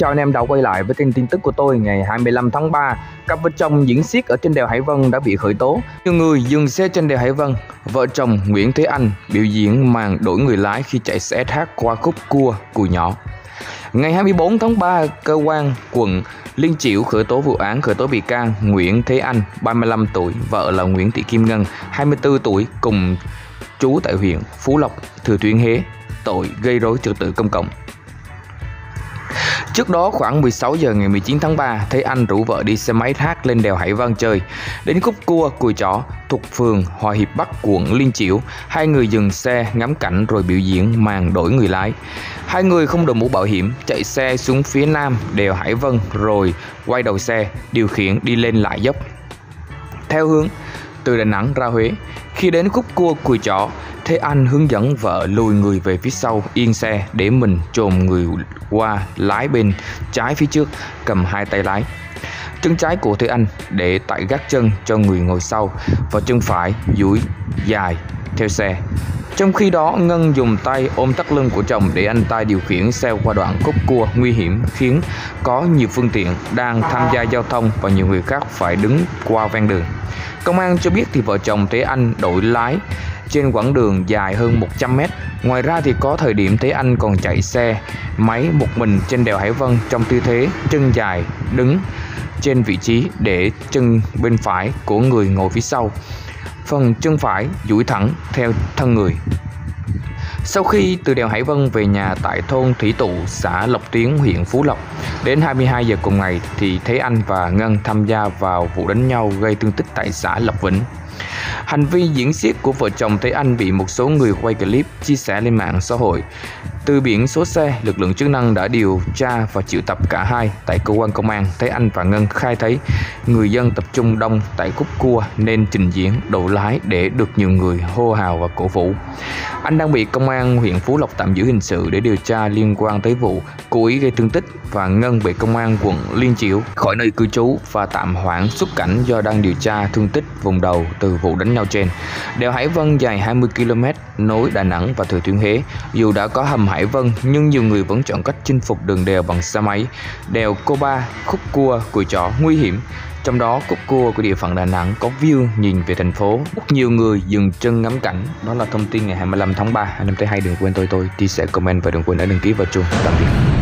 chào anh em đã quay lại với kênh tin tức của tôi ngày 25 tháng 3. Cặp vợ chồng diễn xiết ở trên đèo Hải Vân đã bị khởi tố. Nhiều người dừng xe trên đèo Hải Vân. Vợ chồng Nguyễn Thế Anh biểu diễn màn đổi người lái khi chạy xe SH qua khúc cua cùi nhỏ. Ngày 24 tháng 3, cơ quan quận Liên Chiểu khởi tố vụ án khởi tố bị can Nguyễn Thế Anh, 35 tuổi, vợ là Nguyễn Thị Kim Ngân, 24 tuổi, cùng trú tại huyện Phú Lộc, Thừa Thiên Huế, tội gây rối trật tự công cộng. Trước đó khoảng 16 giờ ngày 19 tháng 3, thấy anh rủ vợ đi xe máy hát lên đèo Hải Vân chơi. Đến khúc cua Cùi Chỏ thuộc phường Hòa Hiệp Bắc, quận Liên Chiểu, hai người dừng xe ngắm cảnh rồi biểu diễn màn đổi người lái. Hai người không đội mũ bảo hiểm, chạy xe xuống phía nam đèo Hải Vân rồi quay đầu xe, điều khiển đi lên lại dốc. Theo hướng từ Đà Nẵng ra Huế, khi đến khúc cua Cùi Chỏ, Thế Anh hướng dẫn vợ lùi người về phía sau, yên xe để mình trồm người qua lái bên trái phía trước, cầm hai tay lái. Chân trái của Thế Anh để tại gác chân cho người ngồi sau và chân phải duỗi dài theo xe. Trong khi đó, Ngân dùng tay ôm thắt lưng của chồng để anh ta điều khiển xe qua đoạn khúc cua nguy hiểm khiến có nhiều phương tiện đang tham gia giao thông và nhiều người khác phải đứng qua ven đường. Công an cho biết thì vợ chồng Thế Anh đổi lái trên quãng đường dài hơn 100 mét. Ngoài ra thì có thời điểm Thế Anh còn chạy xe máy một mình trên đèo Hải Vân trong tư thế chân dài đứng trên vị trí để chân bên phải của người ngồi phía sau. Phần chân phải duỗi thẳng theo thân người. Sau khi từ đèo Hải Vân về nhà tại thôn Thủy Tụ, xã Lộc Tiến, huyện Phú Lộc, đến 22 giờ cùng ngày thì Thế Anh và Ngân tham gia vào vụ đánh nhau gây thương tích tại xã Lộc Vĩnh. Hành vi diễn xiết của vợ chồng Thế Anh bị một số người quay clip chia sẻ lên mạng xã hội. Từ biển số xe, lực lượng chức năng đã điều tra và triệu tập cả hai tại cơ quan công an. Thế Anh và Ngân khai thấy người dân tập trung đông tại khúc cua nên trình diễn đổ lái để được nhiều người hô hào và cổ vũ. Anh đang bị công an huyện Phú Lộc tạm giữ hình sự để điều tra liên quan tới vụ cố ý gây thương tích và Ngân bị công an quận Liên Chiểu khỏi nơi cư trú và tạm hoãn xuất cảnh do đang điều tra thương tích vùng đầu từ vụ đánh nhau trên. Đèo Hải Vân dài 20 km nối Đà Nẵng và Thừa Thiên Huế. Dù đã có hầm Hải Vân nhưng nhiều người vẫn chọn cách chinh phục đường đèo bằng xe máy. Đèo Cô Ba, khúc cua, cùi chỏ nguy hiểm. Trong đó, khúc cua của địa phận Đà Nẵng có view nhìn về thành phố. Rất nhiều người dừng chân ngắm cảnh. Đó là thông tin ngày 25 tháng 3. Anh em thấy hay đừng quên tôi tôi chia sẻ comment và đừng quên đã đăng ký vào chuông. Tạm biệt.